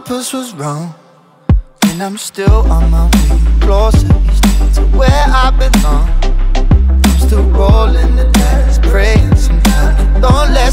compass was wrong And I'm still on my way. Closer each day to where I belong. I'm still rolling the dice Praying sometimes Don't let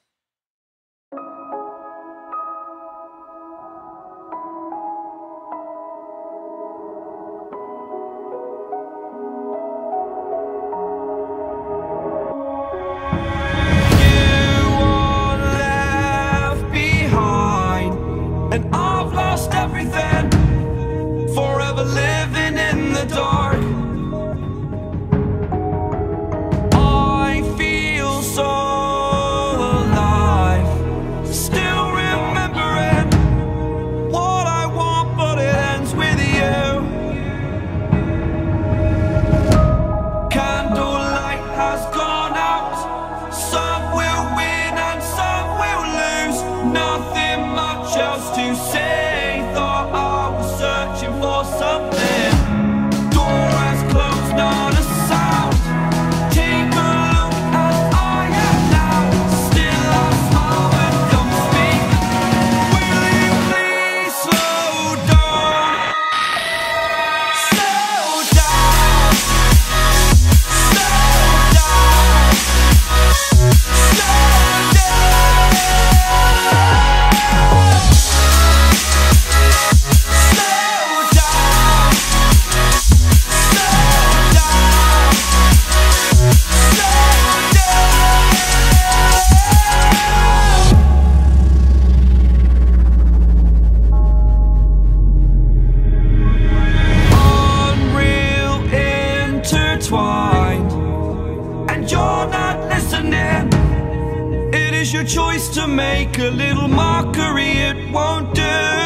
Is your choice to make a little mockery, it won't do.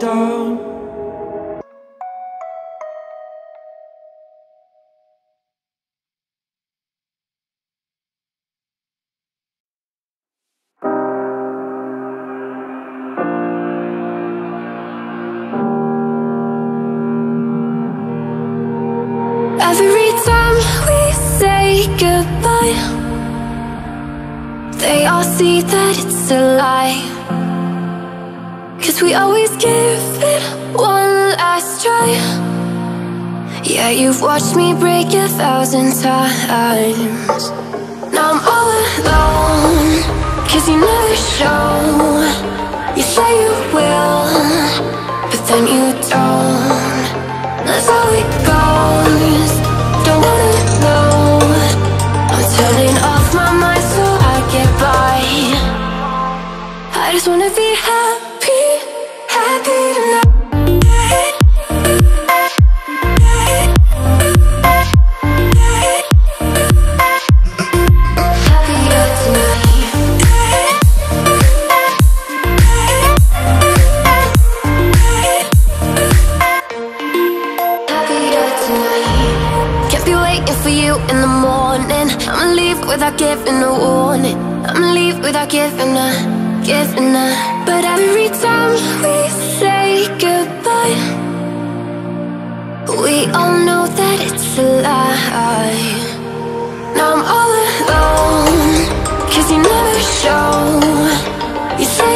Down. Every time we say goodbye, they all see that it's a lie. Cause we always give it one last try. Yeah, you've watched me break a thousand times. Now I'm all alone, cause you never show. You say you will, but then you don't. That's how it goes. Don't wanna know. I'm turning off my mind so I get by. I just wanna be happy, Can't be waiting for you in the morning. I'ma leave without giving a warning. I'ma leave without giving a, giving a. But every time we say goodbye, we all know that it's a lie. Now I'm all alone, cause you never show. You say